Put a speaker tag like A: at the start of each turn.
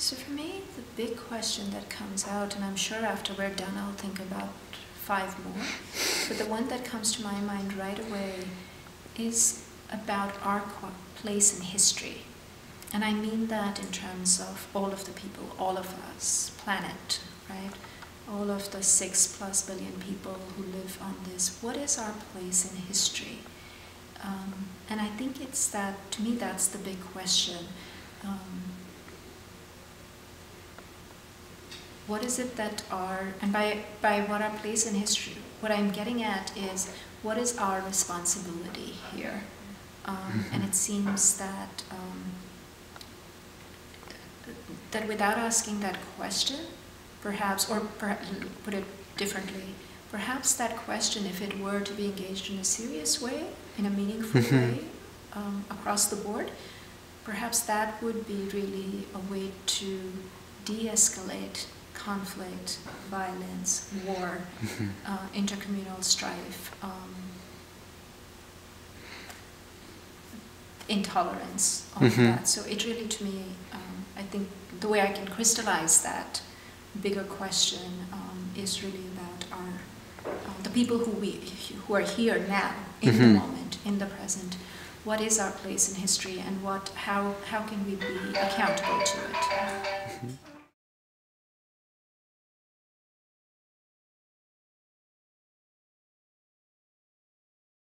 A: So for me, the big question that comes out, and I'm sure after we're done, I'll think about five more, but the one that comes to my mind right away is about our place in history. And I mean that in terms of all of the people, all of us, planet, right? All of the six plus billion people who live on this. What is our place in history? Um, and I think it's that, to me, that's the big question. Um, what is it that our, and by, by what our place in history, what I'm getting at is what is our responsibility here? Um, mm-hmm. and it seems that um, that without asking that question, perhaps, or perhaps, put it differently, perhaps that question, if it were to be engaged in a serious way, in a meaningful mm-hmm. way, um, across the board, perhaps that would be really a way to de-escalate conflict, violence, war, mm-hmm. uh, intercommunal strife, um, intolerance, all mm-hmm. of that. So it really, to me, um, I think the way I can crystallize that bigger question um, is really about our uh, the people who we who are here now in mm-hmm. the moment, in the present. What is our place in history, and what how how can we be accountable to it? Mm-hmm.